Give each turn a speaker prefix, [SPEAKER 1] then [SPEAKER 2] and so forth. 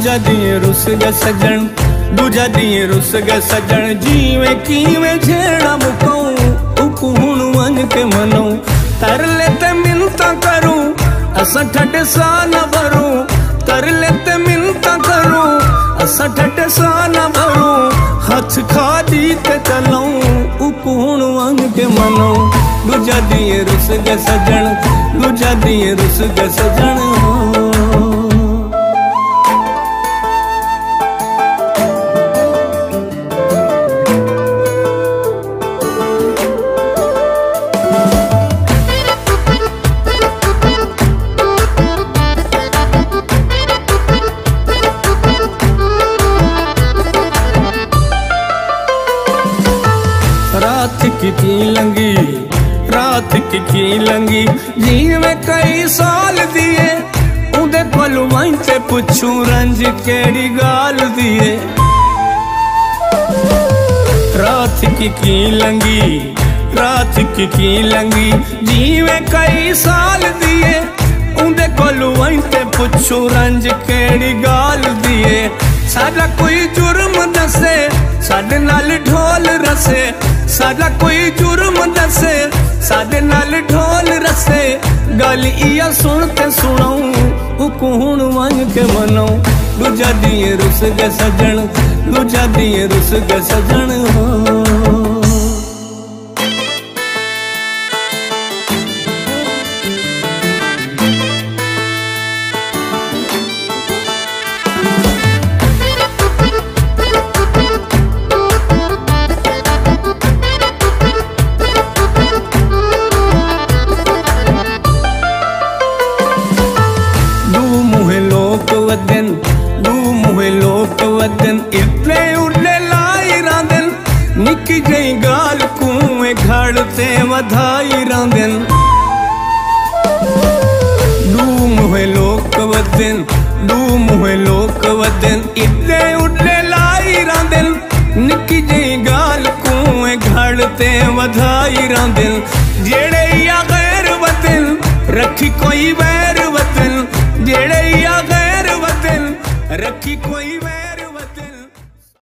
[SPEAKER 1] ਦੂਜਾ ਦੀ ਰੁੱਸ ਗ ਸਜਣ ਦੂਜਾ ਦੀ ਰੁੱਸ ਗ ਸਜਣ ਜੀਵੇਂ ਕਿਵੇਂ ਛੇੜਾ ਮੁਕਾਉ ਉਕ ਹੁਣ ਵੰਜ ਕੇ ਮਨੋ ਤਰ ਲੈ ਤੇ ਮਿੰਤਾ ਕਰੂੰ ਅਸਾਂ ਠੱਡ ਸਾ ਨਾ ਭਰੂ ਤਰ ਲੈ ਤੇ ਮਿੰਤਾ ਕਰੂੰ ਅਸਾਂ ਠੱਡ ਸਾ ਨਾ ਭਰੂ ਹੱਥ ਖਾਦੀ ਤੇ ਚਲਾਉ ਉਕ ਹੁਣ ਵੰਜ ਕੇ ਮਨੋ ਦੂਜਾ ਦੀ ਰੁੱਸ ਗ ਸਜਣ ਦੂਜਾ ਦੀ ਰੁੱਸ ਗ ਸਜਣ रात की लंगी, रात की लंगी। जीवे कई साल दिए उदे वहीं ते पुछू, रंज केड़ी गाल दिए। रात की लंगी, रात की लंगी। जीवे कई साल दिए उदे वहीं ते पुछू, रंज केड़ी गाल दिए। साडा कोई जुर्म दसे, साडे नाल ढोल रसे। साडा कोई जुर्म दसे, साडे नाल ढोल रसे। गल इया सुन ते सुनाऊं उक हुण के मनाऊं। दूजा दिए रुस के सजन दूजा दिए रुस के सजण ॾियण ते वधाई रहंदनि डूम हुए लोक वदन डूम हुए लोक वदन इॾे उॾे लाई रहंदनि निकी जी ॻाल्हि कूए घर ते वधाई रहंदनि जेड़े या गैर वदन रखी कोई वैर वदन जेड़े या गैर वदन रखी कोई